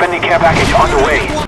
Friendly care package on the way.